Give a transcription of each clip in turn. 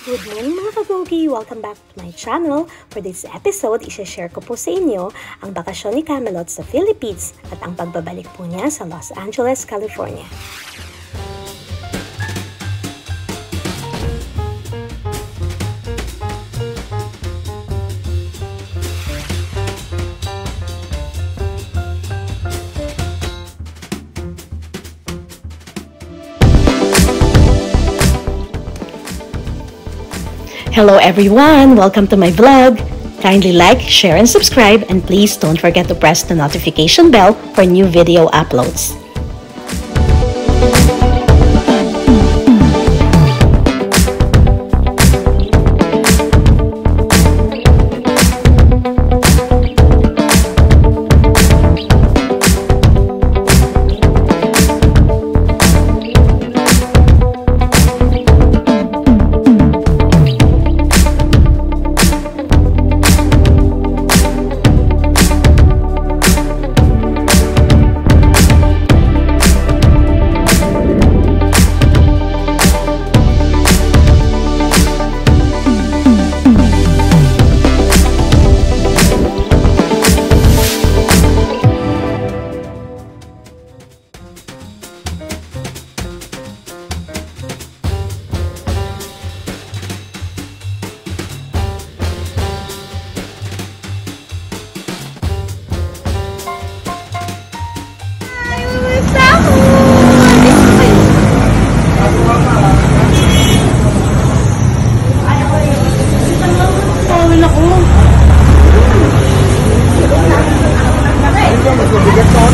Good morning mga kagogi! Welcome back to my channel. For this episode, isha-share ko po sa inyo ang bakasyon ni Camelot sa Philippines at ang pagbabalik po niya sa Los Angeles, California. Hello everyone! Welcome to my vlog! Kindly like, share, and subscribe and please don't forget to press the notification bell for new video uploads.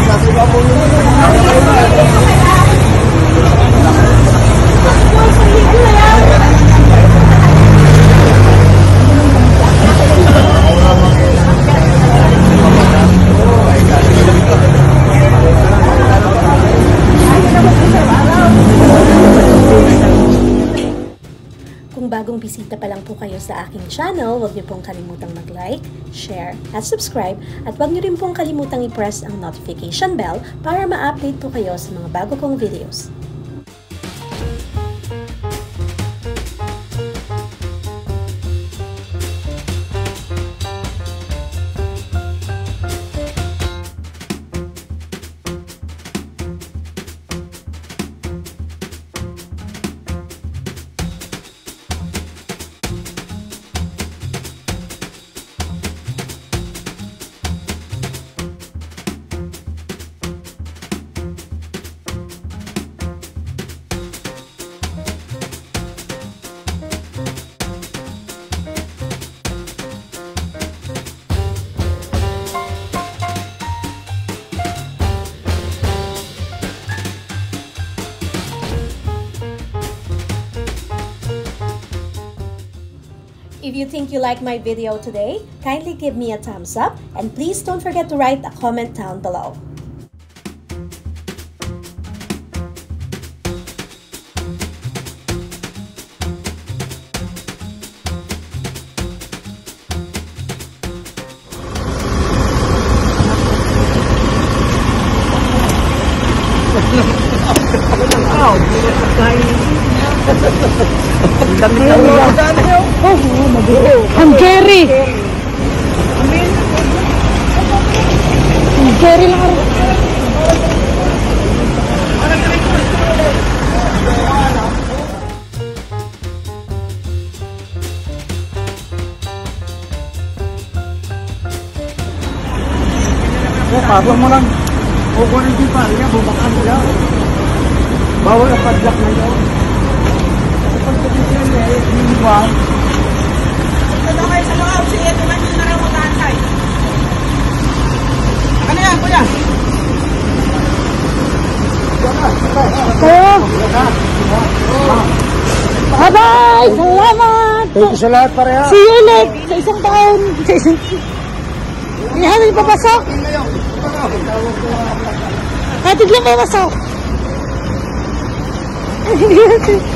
Kung bagong bisita pa lang po kayo sa aking channel, huwag niyo pong kalimutang mag-like, share, at subscribe. At huwag niyo rin pong kalimutang i-press ang notification bell para ma-update po kayo sa mga bago kong videos. If you think you like my video today, kindly give me a thumbs up and please don't forget to write a comment down below. Ang Jerry! Ang Jerry lang ako. Oh, pagwa mo lang. O kung ano yung pala niya, bumakan mo lang. Bawal ang padlock na yun. Sa pagkakisin niya, yung ba? Ano kayo sa mga usi, ito lang yung naramutan Ano yan, kuya? Kaya, bye-bye! Salamat! Thank you sa lahat pareha. See you ulit sa isang taon. Sa isang... Hindi namin papasok. Hatid lang may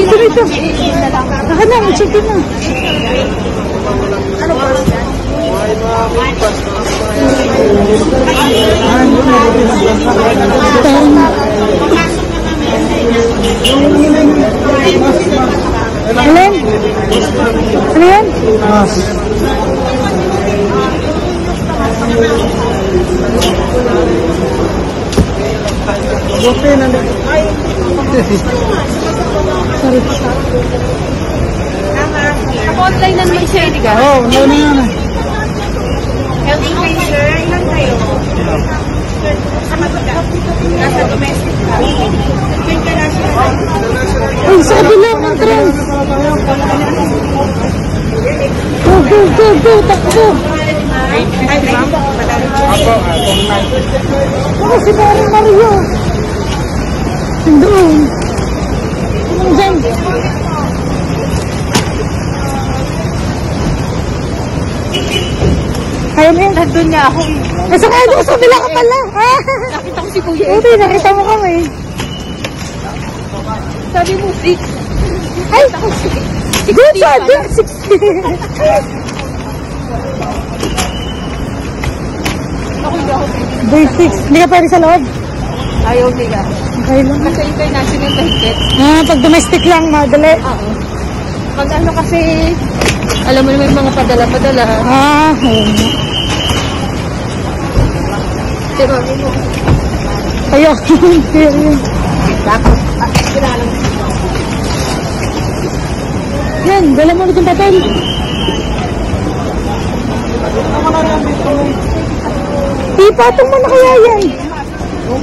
Dito, dito. Baka na, check in na. Alin? Ano yan? Buti na lang. Sorry. Online na naman siya, hindi ka? Oo, oh, ano na yan. Health increaser, ilan kayo? Nasa domestic ka. International. Ay, sa kabila ng trend. Go, go, go, go, takbo. Ako. Ako si Mary Mario. Doon. Ayaw mo yan? Nandun niya ako. Nasa kaya doon sa kabila ka pala. Nakita ko si Kuya. Buti, nakita mo kami. Sabi mo, six. Ay! Good sabi! 60. Ako hindi ako. Day 6. Hindi ka pwede sa loob. Ayaw nila. Okay lang. Kasi international tahigit. Ah, pag domestic lang, madali. Oo. Pag ano kasi, alam mo naman yung mga padala-padala. Ah, ayun. Pero, Ayaw. Ayun. tapos, ah, kilala mo. Yan, dala mo ulit yung papel. Ipatong mo na kaya yan. Kaya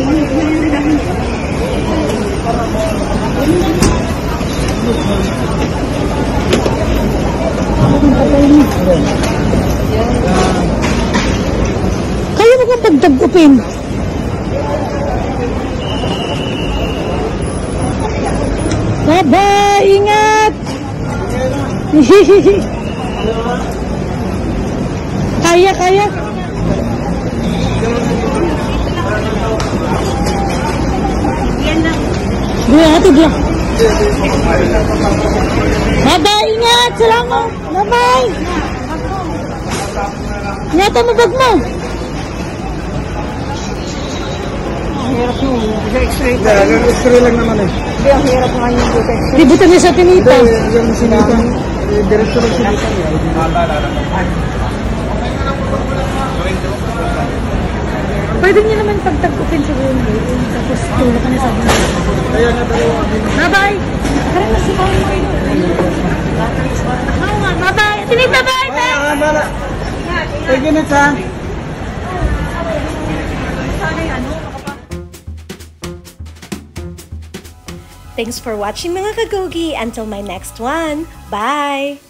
mo kang pagdagupin. Bye-bye! Ingat! kaya, kaya. Dua hati dia. Bye-bye, ingat. Salamat. Bye-bye. Ingatan mo bag mo. Hirap yung x-ray. Hindi, nag-x-ray lang naman eh. Hindi, ang hirap nga yung butek. Libutan niya sa tinita. Hindi, yung sinita. Diretso lang sinita niya. Pwede niya naman pagtagupin sa room. Tapos tulog ka na sa room. Kaya nga dalawa din. Bye-bye. Na si Paul. Oo nga, bye-bye. Tinita, bye! Ay, ah, bala. Thank you, Nitsa. Thanks for watching mga kagogi. Until my next one. Bye!